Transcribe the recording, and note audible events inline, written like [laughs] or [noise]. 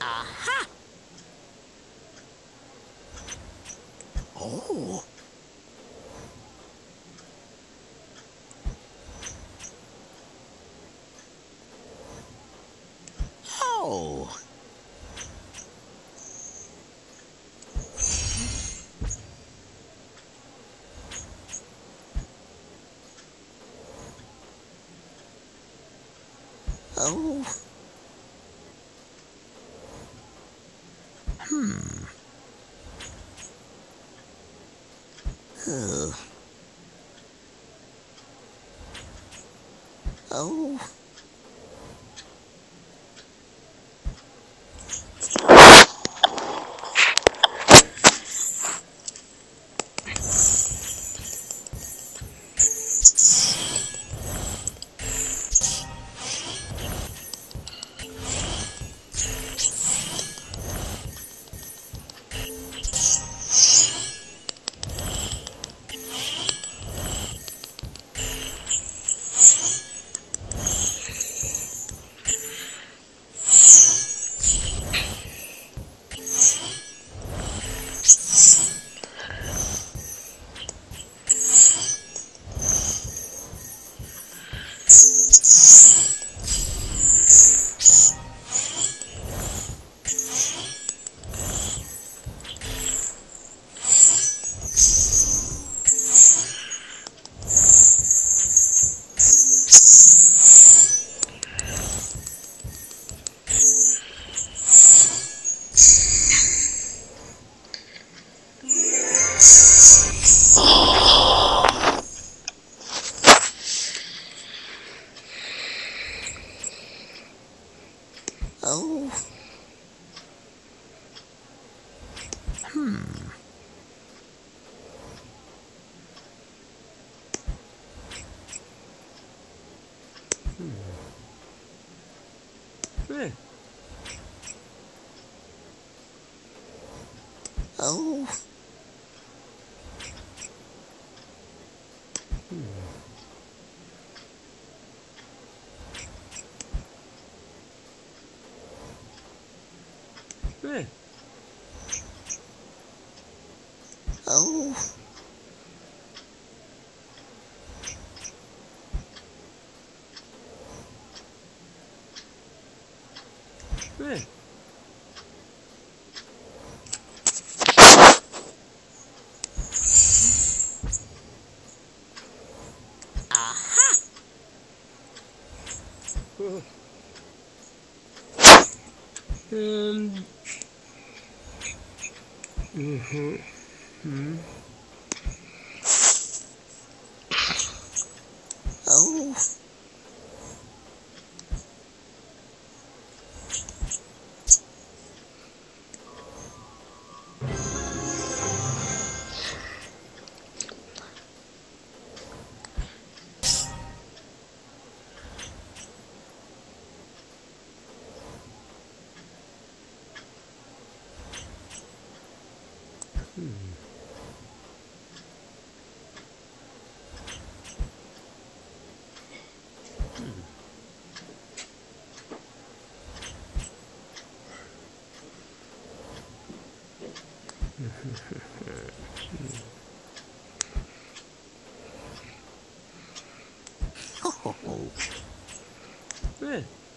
Aha! Oh! Oh! Oh. Hmm. Oh. Oh. Oh. Hmm. Oh. Oh. eh. Aha. Um. Mhm. Hmm. Oh. Oh. Eh. [laughs] [laughs]